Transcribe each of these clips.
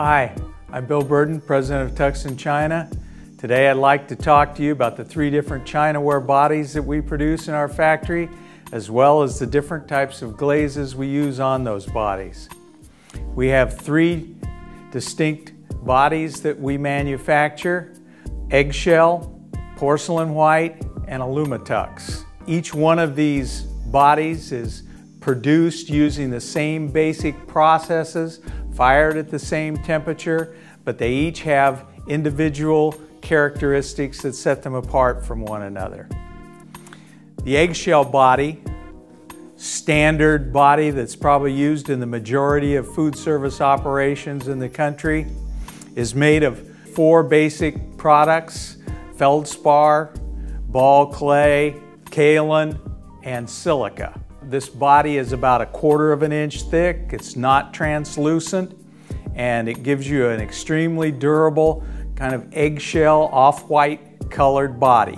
Hi, I'm Bill Burden, President of Tuxton China. Today I'd like to talk to you about the three different Chinaware bodies that we produce in our factory, as well as the different types of glazes we use on those bodies. We have three distinct bodies that we manufacture, eggshell, porcelain white, and Alumi-Tux. Each one of these bodies is produced using the same basic processes, fired at the same temperature, but they each have individual characteristics that set them apart from one another. The eggshell body, standard body that's probably used in the majority of food service operations in the country, is made of four basic products, feldspar, ball clay, kaolin, and silica. This body is about a quarter of an inch thick. It's not translucent and it gives you an extremely durable kind of eggshell off-white colored body.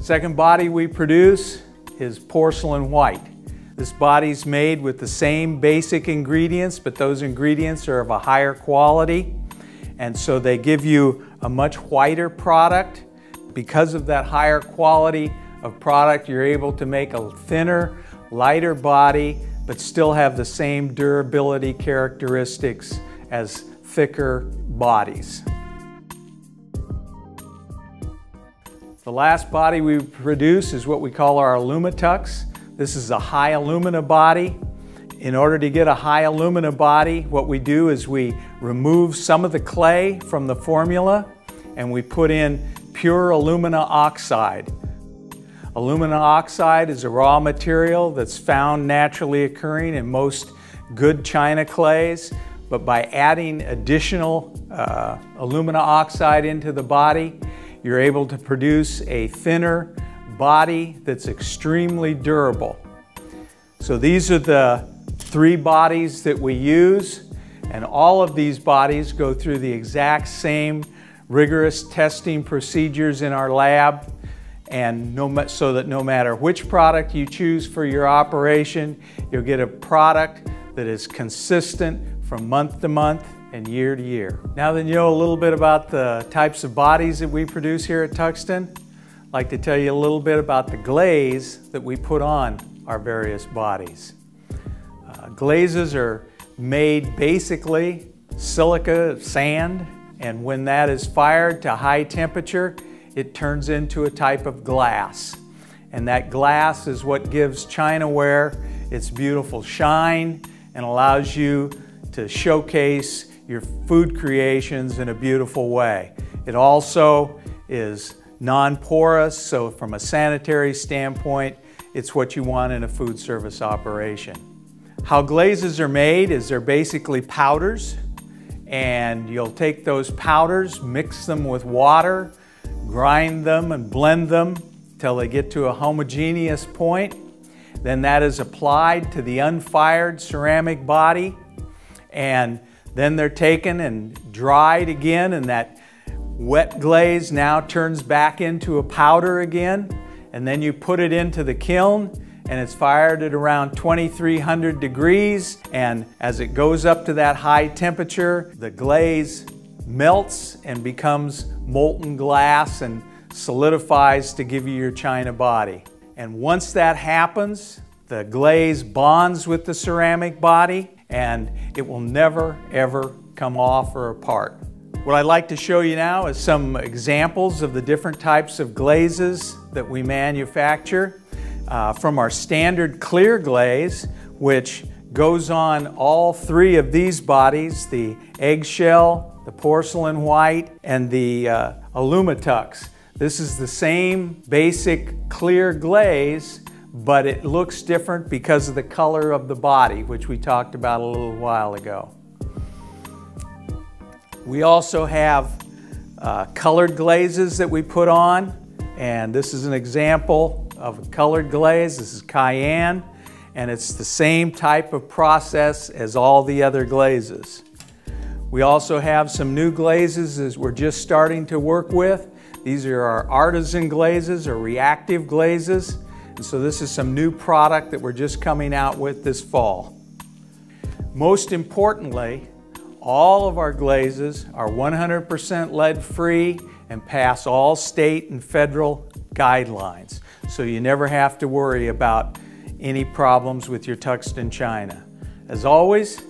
Second body we produce is porcelain white. This body is made with the same basic ingredients, but those ingredients are of a higher quality. And so they give you a much whiter product because of that higher quality of product, you're able to make a thinner, lighter body, but still have the same durability characteristics as thicker bodies. The last body we produce is what we call our Alumi-Tux. This is a high alumina body. In order to get a high alumina body, what we do is we remove some of the clay from the formula and we put in pure alumina oxide. Alumina oxide is a raw material that's found naturally occurring in most good china clays, but by adding additional uh, alumina oxide into the body, you're able to produce a thinner body that's extremely durable. So these are the three bodies that we use, and all of these bodies go through the exact same rigorous testing procedures in our lab and no, so that no matter which product you choose for your operation, you'll get a product that is consistent from month to month and year to year. Now that you know a little bit about the types of bodies that we produce here at Tuxton, I'd like to tell you a little bit about the glaze that we put on our various bodies. Uh, glazes are made basically silica sand and when that is fired to high temperature, it turns into a type of glass. And that glass is what gives Chinaware its beautiful shine and allows you to showcase your food creations in a beautiful way. It also is non-porous, so from a sanitary standpoint, it's what you want in a food service operation. How glazes are made is they're basically powders and you'll take those powders, mix them with water, grind them and blend them till they get to a homogeneous point. Then that is applied to the unfired ceramic body and then they're taken and dried again and that wet glaze now turns back into a powder again and then you put it into the kiln and it's fired at around 2300 degrees and as it goes up to that high temperature the glaze melts and becomes molten glass and solidifies to give you your china body. And once that happens, the glaze bonds with the ceramic body and it will never ever come off or apart. What I'd like to show you now is some examples of the different types of glazes that we manufacture uh, from our standard clear glaze, which goes on all three of these bodies, the eggshell, the porcelain white, and the uh, Alumi-Tux. This is the same basic clear glaze, but it looks different because of the color of the body, which we talked about a little while ago. We also have uh, colored glazes that we put on, and this is an example of a colored glaze. This is cayenne, and it's the same type of process as all the other glazes. We also have some new glazes as we're just starting to work with. These are our artisan glazes or reactive glazes. And so this is some new product that we're just coming out with this fall. Most importantly, all of our glazes are 100% lead free and pass all state and federal guidelines. So you never have to worry about any problems with your Tuxton china. As always,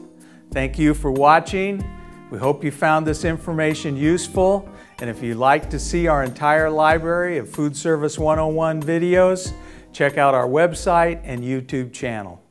thank you for watching. We hope you found this information useful. And if you'd like to see our entire library of Food Service 101 videos, check out our website and YouTube channel.